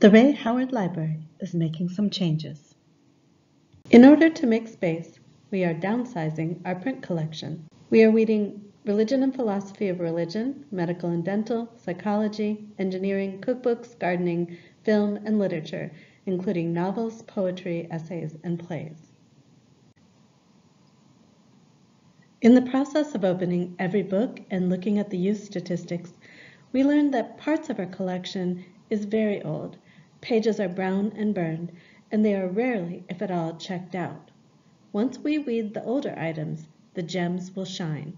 The Ray Howard Library is making some changes. In order to make space, we are downsizing our print collection. We are weeding Religion and Philosophy of Religion, Medical and Dental, Psychology, Engineering, Cookbooks, Gardening, Film, and Literature, including novels, poetry, essays, and plays. In the process of opening every book and looking at the use statistics, we learned that parts of our collection is very old Pages are brown and burned, and they are rarely, if at all, checked out. Once we weed the older items, the gems will shine.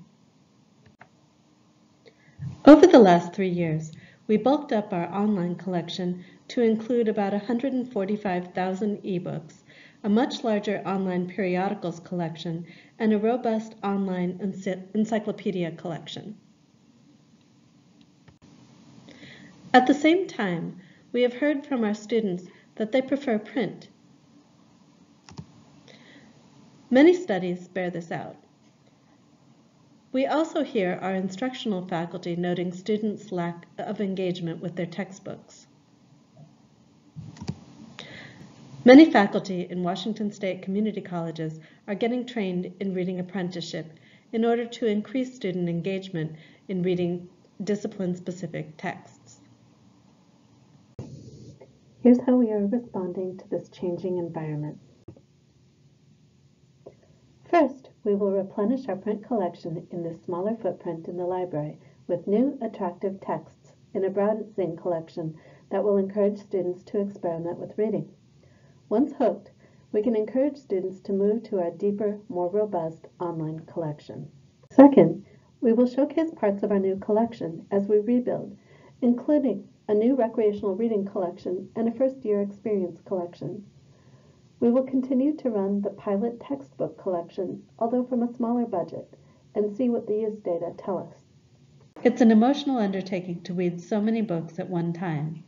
Over the last three years, we bulked up our online collection to include about 145,000 ebooks, a much larger online periodicals collection, and a robust online encyclopedia collection. At the same time, we have heard from our students that they prefer print. Many studies bear this out. We also hear our instructional faculty noting students' lack of engagement with their textbooks. Many faculty in Washington State community colleges are getting trained in reading apprenticeship in order to increase student engagement in reading discipline-specific texts. Here's how we are responding to this changing environment. First, we will replenish our print collection in this smaller footprint in the library with new attractive texts in a browsing collection that will encourage students to experiment with reading. Once hooked, we can encourage students to move to our deeper, more robust online collection. Second, we will showcase parts of our new collection as we rebuild, including a new recreational reading collection, and a first year experience collection. We will continue to run the pilot textbook collection, although from a smaller budget, and see what the use data tell us. It's an emotional undertaking to weed so many books at one time.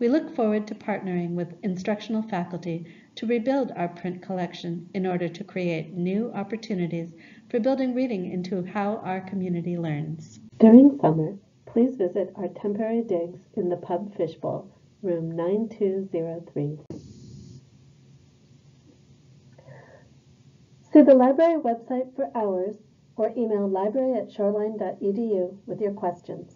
We look forward to partnering with instructional faculty to rebuild our print collection in order to create new opportunities for building reading into how our community learns. During summer, please visit our temporary digs in the Pub Fishbowl, room 9203. See the library website for hours or email library at shoreline.edu with your questions.